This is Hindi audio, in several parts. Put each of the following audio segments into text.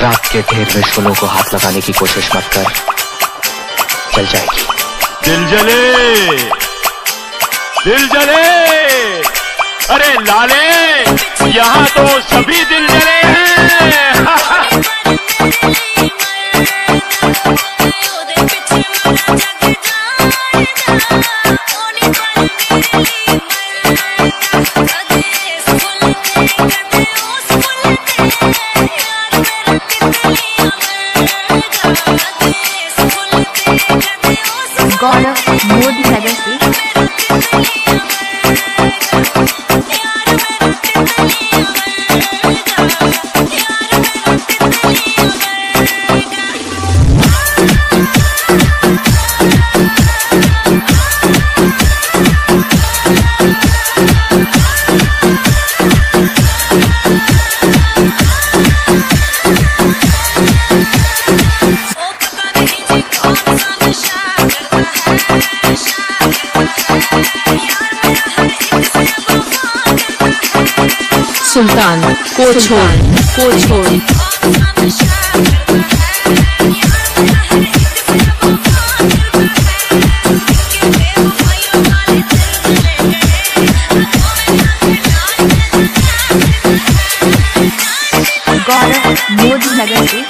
रात के ढेर में शोलों को हाथ लगाने की कोशिश मत कर। चल जाएगी। दिल जले। दिल जले। अरे लाले, यहाँ तो सभी दिल जले हैं। गौरव मोदी नगर से सुल्तान को छोड़ को छोड़ मोदी नगर से।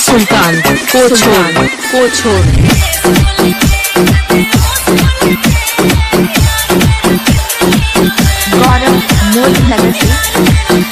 सुल्तान को छोड़ को छोड़ गौरव मोहित नगर से